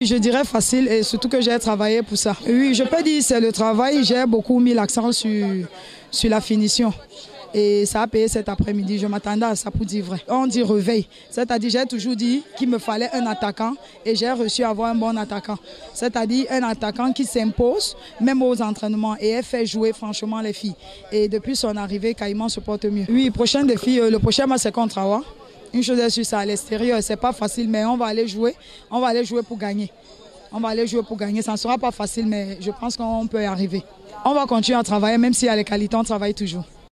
Je dirais facile et surtout que j'ai travaillé pour ça. Oui, je peux dire c'est le travail. J'ai beaucoup mis l'accent sur, sur la finition. Et ça a payé cet après-midi. Je m'attendais à ça pour dire vrai. On dit réveil. C'est-à-dire, j'ai toujours dit qu'il me fallait un attaquant et j'ai reçu avoir un bon attaquant. C'est-à-dire un attaquant qui s'impose, même aux entraînements, et fait jouer franchement les filles. Et depuis son arrivée, Caïman se porte mieux. Oui, prochain défi, euh, le prochain match c'est contre Awa. Une chose est sûre, c'est à l'extérieur, c'est pas facile, mais on va aller jouer. On va aller jouer pour gagner. On va aller jouer pour gagner. Ça ne sera pas facile, mais je pense qu'on peut y arriver. On va continuer à travailler, même s'il y a les qualités, on travaille toujours.